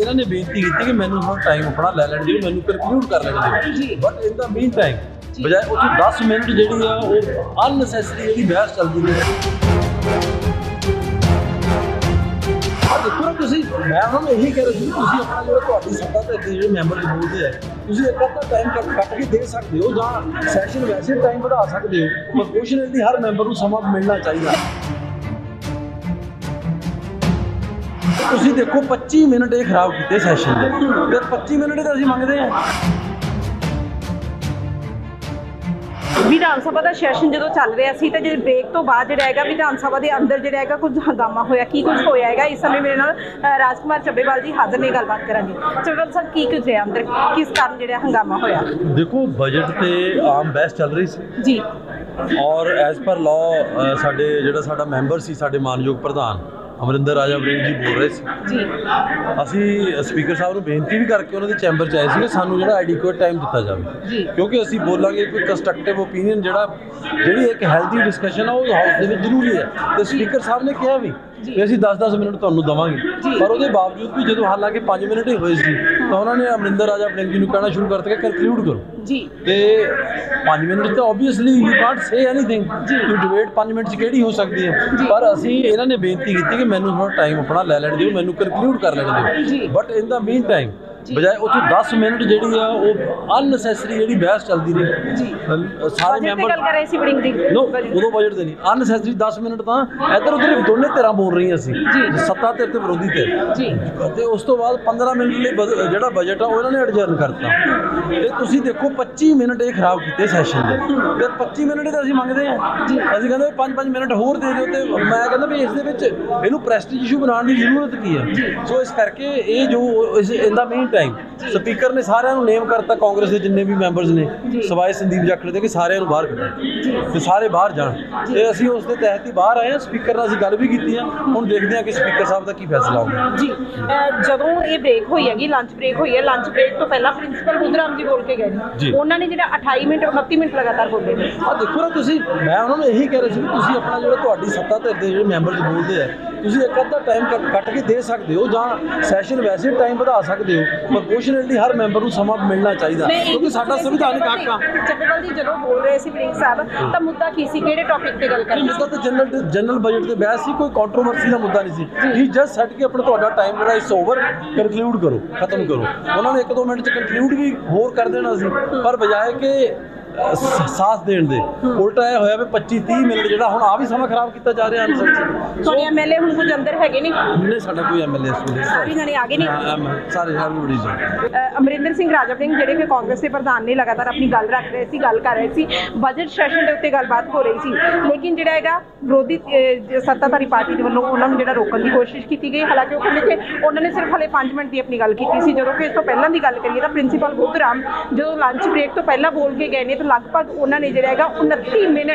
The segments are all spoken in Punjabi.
ਇਹਨਾਂ ਨੇ ਬੇਨਤੀ ਕੀਤੀ ਕਿ ਮੈਨੂੰ ਥੋੜਾ ਟਾਈਮ ਆਪਣਾ ਲੈ ਲੈਣ ਦਿਓ ਮੈਨੂੰ ਕੰਕਲੂਡ ਕਰ ਲੈਣ। ਦਿਓ but in the mean time. ਬਜਾਏ ਉਹ 'ਚ 10 ਮਿੰਟ ਜਿਹੜੀ ਆ ਉਹ ਅਨਨੈਸੈਸਰੀ ਜਿਹੜੀ ਬਹਿਸ ਚੱਲਦੀ ਰਹੀ ਆ ਦੇਖੋ ਨਾ ਤੁਸੀਂ ਮੈਂ ਨੂੰ ਇਹੀ ਕਹਿ ਰਿਹਾ ਸੀ ਕਿ ਤੁਸੀਂ ਆਪਣਾ ਜਿਹੜਾ ਤੁਹਾਡੀ ਸੱਤਾ ਤੇ ਜਿਹੜੇ ਮੈਂਬਰ ਬੋਲਦੇ ਆ ਤੁਸੀਂ ਇੱਕ ਅੱਧਾ ਟਾਈਮ ਕੱਟ ਕੱਟ ਕੇ ਦੇ ਸਕਦੇ ਹੋ ਜਾਂ ਸੈਸ਼ਨ ਵੈਸੇ ਟਾਈਮ ਵਧਾ ਸਕਦੇ ਹੋ ਪ੍ਰੋਪੋਰਸ਼ਨਲੀ ਹਰ ਮੈਂਬਰ ਨੂੰ ਸਮਾਂ ਮਿਲਣਾ ਚਾਹੀਦਾ ਤੁਸੀਂ ਦੇਖੋ 25 ਮਿੰਟ ਇਹ ਖਰਾਬ ਕੀਤੇ ਸੈਸ਼ਨ ਦੇ। ਤੇ 25 ਮਿੰਟ ਤਾਂ ਅਸੀਂ ਮੰਗਦੇ ਆ। ਵਿਧਾਨ ਸਭਾ ਦਾ ਸੈਸ਼ਨ ਜਦੋਂ ਚੱਲ ਰਿਹਾ ਸੀ ਤੇ ਜੇ ਬ੍ਰੇਕ ਤੋਂ ਬਾਅਦ ਜਿਹੜਾ ਹੈਗਾ ਵਿਧਾਨ ਸਭਾ ਦੇ ਅੰਦਰ ਜਿਹੜਾ ਹੈਗਾ ਕੁਝ ਹੰਗਾਮਾ ਹੋਇਆ ਕੀ ਕੁਝ ਹੋਇਆ ਹੈਗਾ ਇਸ ਸਮੇਂ ਮੇਰੇ ਨਾਲ ਰਾਜਕੁਮਾਰ ਚੱਬੇਵਾਲ ਜੀ ਹਾਜ਼ਰ ਨੇ ਗੱਲਬਾਤ ਕਰਾਂਗੇ। ਚੱਬੇਵਾਲ ਸਾਹਿਬ ਕੀ ਕੁਝ ਹੈ ਅੰਦਰ? ਕਿਸ ਕਾਰਨ ਜਿਹੜਾ ਹੰਗਾਮਾ ਹੋਇਆ? ਦੇਖੋ ਬਜਟ ਤੇ ਆਮ ਬਹਿਸ ਚੱਲ ਰਹੀ ਸੀ। ਜੀ। ਔਰ ਐਜ਼ ਪਰ ਲਾਅ ਸਾਡੇ ਜਿਹੜਾ ਸਾਡਾ ਮੈਂਬਰ ਸੀ ਸਾਡੇ ਮਾਨਯੋਗ ਪ੍ਰਧਾਨ ਅਮਰਿੰਦਰ ਰਾਜਾ ਵੜਿੰਗ ਜੀ ਬੋਲ ਰਹੇ ਸੀ। ਜੀ। ਅਸੀਂ ਸਪੀਕਰ ਸਾਹਿਬ ਨੂੰ ਬੇਨਤੀ ਵੀ ਕਰਕੇ ਉਹਨਾਂ ਦੇ ਚੈਂਬਰ ਚ ਆਏ ਸੀ ਕਿ ਸਾਨੂੰ ਜਿਹੜਾ ਐਡਿਕੁਏਟ ਟਾਈਮ ਦਿੱਤਾ ਜਾਵੇ। ਕਿਉਂਕਿ ਅਸੀਂ ਬੋਲਾਂਗੇ ਕੋਈ ਕੰਸਟਰਕਟਿਵ ਓਪੀਨੀਅਨ ਜਿਹੜਾ ਜਿਹੜੀ ਇੱਕ ਹੈਲਦੀ ਡਿਸਕਸ਼ਨ ਆ ਉਹ ਹਾਊਸ ਦੇ ਵਿੱਚ ਜ਼ਰੂਰੀ ਹੈ ਤੇ ਸਪੀਕਰ ਸਾਹਿਬ ਨੇ ਕਿਹਾ ਵੀ। ਕਿ ਅਸੀਂ 10-10 ਮਿੰਟ ਤੁਹਾਨੂੰ ਦਵਾਂਗੇ। ਪਰ ਉਹਦੇ ਬਾਵਜੂਦ ਵੀ ਜਦੋਂ ਹਾਲਾਂਕਿ 5 ਮਿੰਟ ਹੀ ਹੋਏ ਸੀ ਤਾਂ ਉਹਨਾਂ ਨੇ ਅਮਰਿੰਦਰ ਰਾਜਾ ਜੀ ਨੂੰ ਕਹਿਣਾ ਸ਼ੁਰੂ ਕਰਤਾ ਕਿ ਕੰਕਲੂਡ ਕਰੋ। ਜੀ। ਤੇ 5 ਮਿੰਟ ਤਾਂ obviously you can't say anything to debate 5 minute ਚ ਕਿਹੜੀ ਹੋ ਸਕਦੀ ਹੈ? ਪਰ ਅਸੀਂ ਇਹਨਾਂ ਨੇ ਬੇਨਤੀ ਕੀਤੀ ਕਿ ਮੈਨੂੰ ਥੋੜਾ ਟਾਈਮ ਆਪਣਾ ਲੈ ਲੈਣ ਦਿਓ ਮੈਨੂੰ ਕੰਕਲੂਡ ਕਰ ਲੈਣ। ਦਿਓ। But in the mean time ਬਜਾਏ 'ਚ 10 ਮਿੰਟ ਜਿਹੜੀ ਆ ਉਹ ਅਨਨੈਸੈਸਰੀ ਜਿਹੜੀ ਬਹਿਸ ਚੱਲਦੀ ਰਹੀ। ਜੀ। ਸਾਰੇ ਮੈਂਬਰ ਗੱਲ ਕਰ ਰਹੇ ਸੀ ਬੜਿੰਗ ਦੀ। ਨੋ ਉਦੋਂ ਬਜਟ ਦੇ ਨਹੀਂ। ਅਨਨੈਸੈਸਰੀ 10 ਮਿੰਟ ਤਾਂ ਇੱਧਰ ਉੱਧਰ ਦੋਨੇ ਧਿਰਾਂ ਬੋਲ ਰਹੀਆਂ ਸੀ। ਜੀ। ਸੱਤਾ ਧਿਰ ਤੇ ਵਿਰੋਧੀ ਧਿਰ। ਜੀ। ਤੇ ਉਸ ਤੋਂ ਬਾਅਦ 15 ਮਿੰਟ ਲਈ ਜਿਹੜਾ ਬਜਟ ਆ ਉਹ ਇਹਨਾਂ ਨੇ ਐਡਜਰਨ ਕਰਤਾ। ਤੇ ਤੁਸੀਂ ਦੇਖੋ 25 ਮਿੰਟ ਇਹ ਖਰਾਬ ਕੀਤੇ ਸੈਸ਼ਨ ਦੇ। ਤੇ 25 ਮਿੰਟ ਤਾਂ ਅਸੀਂ ਮੰਗਦੇ ਆ। ਅਸੀਂ ਕਹਿੰਦੇ 5-5 ਮਿੰਟ ਹੋਰ ਦੇ ਦਿਓ ਤੇ ਮੈਂ ਕਹਿੰਦਾ ਵੀ ਇਸ ਦੇ ਵਿੱਚ ਇਹਨੂੰ ਪ੍ਰੈਸਟੀਜ ਇਸ਼ੂ ਬਣਾਉਣ ਦੀ ਜ਼ਰੂਰਤ ਕੀ ਹੈ ਸੋ ਇਸ ਕਰਕੇ ਇਹ ਜੋ ਇਸ ਇਨ ਦਾ ਮੇਨ ਟਾਈਮ ਸਪੀਕਰ ਨੇ ਸਾਰਿਆਂ ਨੂੰ ਨੇਮ ਕਰਤਾ ਕਾਂਗਰਸ ਦੇ ਜਿੰਨੇ ਵੀ ਮੈਂਬਰਸ ਨੇ। ਸਵਾਏ ਸੰਦੀਪ ਜਾਖੜ ਦੇ ਕਿ ਸਾਰਿਆਂ ਨੂੰ ਬਾਹਰ ਕੱਢੋ। ਤੇ ਸਾਰੇ ਬਾਹਰ ਜਾਣ। ਤੇ ਅਸੀਂ ਉਸ ਦੇ ਤਹਿਤ ਹੀ ਬਾਹਰ ਆਏ ਹਾਂ। ਸਪੀਕਰ ਨਾਲ ਅਸੀਂ ਗੱਲ ਵੀ ਕੀਤੀ ਆ। ਹੁਣ ਦੇਖਦੇ ਹਾਂ ਕਿ ਸਪੀਕਰ ਸਾਹਿਬ ਦਾ ਕੀ ਫੈਸਲਾ ਹੋਊਗਾ। ਜੀ। ਅਹ ਜਦੋਂ ਇਹ ਬ੍ਰੇਕ ਹੋਈ ਹੈਗੀ ਲੰਚ ਬ੍ਰੇਕ ਹੋਈ ਹੈ ਲੰਚ ਬ੍ਰੇਕ ਤੋਂ ਪਹਿਲਾਂ ਪ੍ਰਿੰਸੀਪਲ ਬੁੱਧਰਾਮ ਜੀ ਬੋਲ ਕੇ ਗਏ ਜੀ। ਨੇ ਉਹਨਾਂ ਨੇ ਜਿਹੜਾ 28 ਮਿੰਟ 29 ਮਿੰਟ ਲਗਾਤਾਰ ਬੋਲੇ ਨੇ। ਆ ਦੇਖੋ ਨਾ ਤੁਸੀਂ ਮੈਂ ਉਹਨਾਂ ਨੂੰ ਇਹੀ ਕਹਿ ਰਿਹਾ ਸੀ ਕਿ ਤੁਸੀਂ ਆਪਣਾ ਜਿਹੜਾ ਤੁਹਾਡੀ ਸੱਤਾ ਧਿਰ ਦੇ ਜਿਹੜੇ ਮੈਂਬਰ ਜੀ ਬੋਲਦੇ ਆ ਤੁਸੀਂ ਇੱਕ ਅੱਧਾ ਟਾਈਮ ਕੱਟ ਕੇ ਦੇ ਸਕਦੇ ਹੋ ਜਾਂ ਸੈਸ਼ਨ ਵੈਸੇ ਟਾਈਮ ਵਧਾ ਸਕਦੇ ਹੋ। ਪ੍ਰੋਪੋਰਸ਼ਨਲੀ ਹਰ ਮੈਂਬਰ ਨੂੰ ਸਮਾਂ ਮਿਲਣਾ ਚਾਹੀਦਾ ਕਿਉਂਕਿ ਸਾਡਾ ਸੰਵਿਧਾਨਿਕ ਹੱਕ ਆ। ਜੀ ਜਦੋਂ ਬੋਲ ਰਹੇ ਸੀ ਬ੍ਰਿੰਗ ਸਾਹਿਬ ਤਾਂ ਮੁੱਦਾ ਕੀ ਸੀ? ਕਿਹੜੇ ਟੌਪਿਕ ਤੇ ਗੱਲ ਕਰਨੀ ਮੁੱਦਾ ਤਾਂ ਜਨਰਲ ਜਨਰਲ ਬਜਟ ਤੇ ਬਹਿਸ ਸੀ ਕੋਈ ਕੰਟਰੋਵਰਸੀ ਦਾ ਮੁੱਦਾ ਨਹੀਂ ਸੀ। ਹੀ ਜਸਟ ਸੈਟ ਕਿ ਆਪਣਾ ਤੁਹਾਡਾ ਟਾਈਮ ਜਿਹੜਾ ਇਸ ਓਵਰ ਕੰਕਲੂਡ ਕਰੋ ਖਤਮ ਕਰੋ। ਉਹਨਾਂ ਨੇ ਇੱਕ ਦੋ ਮਿੰਟ ਚ ਕੰਕਲੂਡ ਵੀ ਹੋਰ ਕਰ ਦੇਣਾ ਸੀ। ਪਰ ਬਜਾਏ ਕਿ ਸਾਥ ਦੇਣ ਦੇ। ਉਲਟਾ ਇਹ ਹੋਇਆ ਵੀ 25 30 ਮਿੰਟ ਜਿਹੜਾ ਹੁਣ ਆ ਵੀ ਸਮਾਂ ਖਰਾਬ ਕੀਤਾ ਜਾ ਰਿਹਾ ਅਨਸਰ ਤੁਹਾਡੇ ਐਮਐਲਏ ਹੁਣ ਕੁਝ ਅੰਦਰ ਹੈਗੇ ਨੇ? ਨਹੀਂ ਸਾਡਾ ਕੋਈ ਐਮਐਲਏ ਵੇਲੇ ਸਾਰੇ ਜਣੇ ਆ ਗਏ ਨੇ? ਐਮ- ਸਾਰੇ ਐਵਰੀਬਡੀ ਜੀ ਅਮਰਿੰਦਰ ਸਿੰਘ ਰਾਜਾ ਸਿੰਘ ਜਿਹੜੇ ਕਿ ਕਾਂਗਰਸ ਦੇ ਪ੍ਰਧਾਨ ਨੇ ਲਗਾਤਾਰ ਆਪਣੀ ਗੱਲ ਰੱਖ ਰਹੇ ਸੀ ਗੱਲ ਕਰ ਰਹੇ ਸੀ ਬਜਟ ਸੈਸ਼ਨ ਦੇ ਉੱਤੇ ਗੱਲਬਾਤ ਹੋ ਰਹੀ ਸੀ। ਲੇਕਿਨ ਜਿਹੜਾ ਹੈਗਾ ਵਿਰੋਧੀ ਸੱਤਾਧਾਰੀ ਪਾਰਟੀ ਦੇ ਵੱਲੋਂ ਉਹਨਾਂ ਨੂੰ ਜਿਹੜਾ ਰੋਕਣ ਦੀ ਕੋਸ਼ਿਸ਼ ਕੀਤੀ ਗਈ। ਹਾਲਾਂਕਿ ਉਹ ਕਹਿੰਦੇ ਕਿ ਉਹਨਾਂ ਨੇ ਸਿਰਫ ਹਲੇ 5 ਮਿੰਟ ਦੀ ਆਪਣੀ ਗੱਲ ਕੀਤੀ ਸੀ। ਜਦੋਂ ਕਿ ਇਸ ਤੋਂ ਪਹਿਲਾਂ ਦੀ ਗੱਲ ਕਰੀਏ ਤਾਂ ਪ੍ਰਿੰਸੀਪਲ ਬੁੱਧਰਾਮ ਜਦੋਂ ਲੰਚ ਬ੍ਰੇਕ ਤੋਂ ਪਹਿਲਾਂ ਬੋਲ ਕੇ ਗਏ ਨੇ ਤਾਂ ਲਗਭਗ ਉਹਨਾਂ ਨੇ ਜਿਹੜਾ ਹੈਗਾ 29 ਮਿੰਟ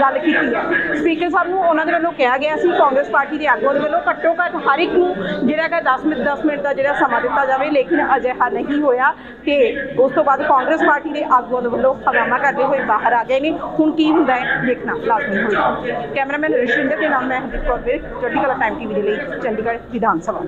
ਗੱਲ ਕੀਤੀ ਹੈ। ਸਪੀਕਰ ਸਾਹਿਬ ਨੂੰ ਉਹਨਾਂ ਦੇ ਵੱਲੋਂ ਕਿਹਾ ਗਿਆ ਸੀ, ਕਾਂਗਰਸ ਪਾਰਟੀ ਦੇ ਆਗੂਆਂ ਦੇ ਵੱਲੋਂ ਘੱਟੋ ਘੱਟ ਹਰ ਇੱਕ ਨੂੰ ਜਿਹੜਾ ਹੈਗਾ 10 ਮਿੰਟ 10 ਮਿੰਟ ਦਾ ਜਿਹੜਾ ਸਮਾਂ ਦਿੱਤਾ ਜਾਵੇ, ਲੇਕਿਨ ਅਜਿਹਾ ਨਹੀਂ ਹੋਇਆ ਤੇ ਉਸ ਤੋਂ ਬਾਅਦ ਕਾਂਗਰਸ ਪਾਰਟੀ ਦੇ ਆਗੂਆਂ ਦੇ ਵੱਲੋਂ ਹੰਗਾਮਾ ਕਰਦੇ ਹੋਏ ਬਾਹਰ ਆ ਗਏ ਨੇ। ਹੁਣ ਕੀ ਹੁੰਦਾ ਹੈ, ਦੇਖਣਾ, ਲਾਜ਼ਮੀ ਹੋਏਗਾ ਕੈਮਰਾਮੈਨ ਰਿਸ਼ਿੰਦਰ ਦੇ ਨਾਮ ਮੈਂ ਹਰਦੀਪ ਕੌਰ ਵਿਰਕ ਚੜ੍ਹਦੀ ਕਲਾ ਟਾਈਮ ਟੀਵੀ ਦੇ ਲਈ ਚੰਡੀਗੜ੍ਹ ਵਿਧਾਨ ਸਭਾ।